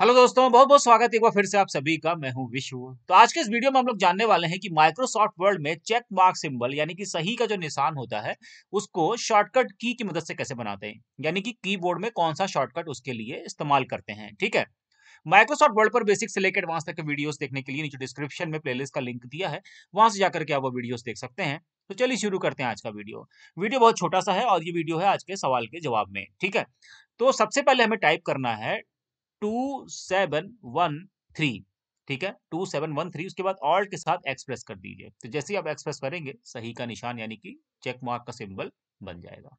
Hello दोस्तों, बहुत बहुत स्वागत है एक बार फिर से आप सभी का। मैं हूँ विश्व। तो आज के इस वीडियो में हम लोग जानने वाले हैं कि माइक्रोसॉफ्ट वर्ड में चेक मार्क सिंबल यानी कि सही का जो निशान होता है, उसको शॉर्टकट की की मदद से कैसे बनाते हैं? यानी कि कीबोर्ड में कौन सा शॉर्टकट उसके लिए इस्तेमाल करते हैं, ठीक है? माइक्रोसॉफ्ट वर्ड पर बेसिक से लेकर एडवांस तक के देखने के लिए नीचे डिस्क्रिप्शन में प्लेलिस्ट का लिंक दिया है। वहाँ से जाकर के आप वो वीडियोस देख सकते हैं। तो चलिए शुरू करते हैं आज का वीडियो वीडियो बहुत छोटा सा है और ये वीडियो है आज के सवाल के जवाब में, ठीक है? तो सबसे पहले हमें टाइप करना है टू सेवन वन थ्री, ठीक है? टू सेवन वन थ्री, उसके बाद ऑल्ट के साथ एक्सप्रेस कर दीजिए। तो जैसे ही आप एक्सप्रेस करेंगे, सही का निशान यानी कि चेक मार्क का सिंबल बन जाएगा।